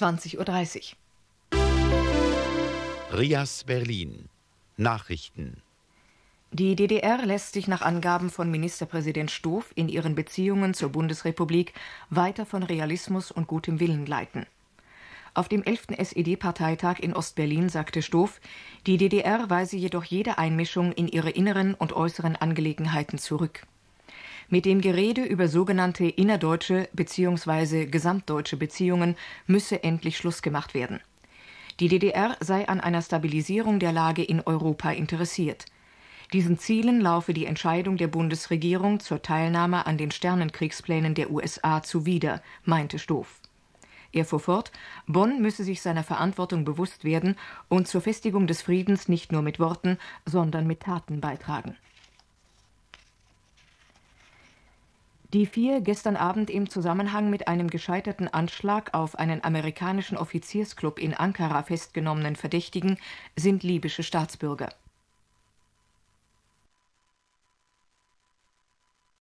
20.30 Uhr. Rias Berlin. Nachrichten. Die DDR lässt sich nach Angaben von Ministerpräsident Stoff in ihren Beziehungen zur Bundesrepublik weiter von Realismus und gutem Willen leiten. Auf dem 11. SED-Parteitag in Ostberlin sagte Stoff, die DDR weise jedoch jede Einmischung in ihre inneren und äußeren Angelegenheiten zurück. Mit dem Gerede über sogenannte innerdeutsche bzw. gesamtdeutsche Beziehungen müsse endlich Schluss gemacht werden. Die DDR sei an einer Stabilisierung der Lage in Europa interessiert. Diesen Zielen laufe die Entscheidung der Bundesregierung zur Teilnahme an den Sternenkriegsplänen der USA zuwider, meinte Stoff. Er fuhr fort, Bonn müsse sich seiner Verantwortung bewusst werden und zur Festigung des Friedens nicht nur mit Worten, sondern mit Taten beitragen. Die vier gestern Abend im Zusammenhang mit einem gescheiterten Anschlag auf einen amerikanischen Offiziersclub in Ankara festgenommenen Verdächtigen sind libysche Staatsbürger